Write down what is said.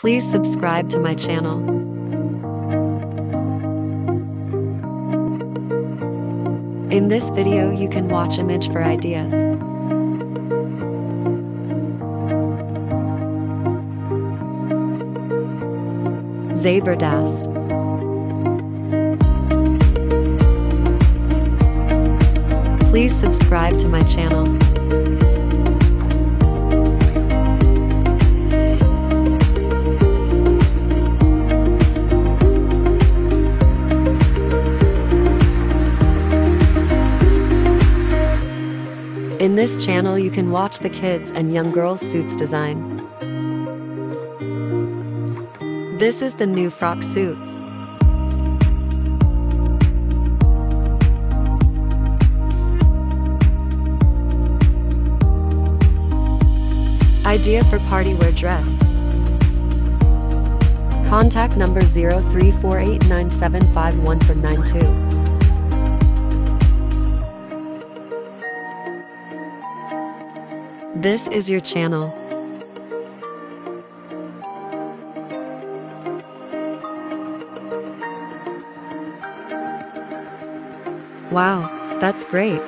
Please subscribe to my channel. In this video you can watch image for ideas. Zaberdast. Please subscribe to my channel. In this channel you can watch the kids and young girls suits design. This is the new frock suits. Idea for party wear dress. Contact number 03489751 for 92. This is your channel. Wow, that's great.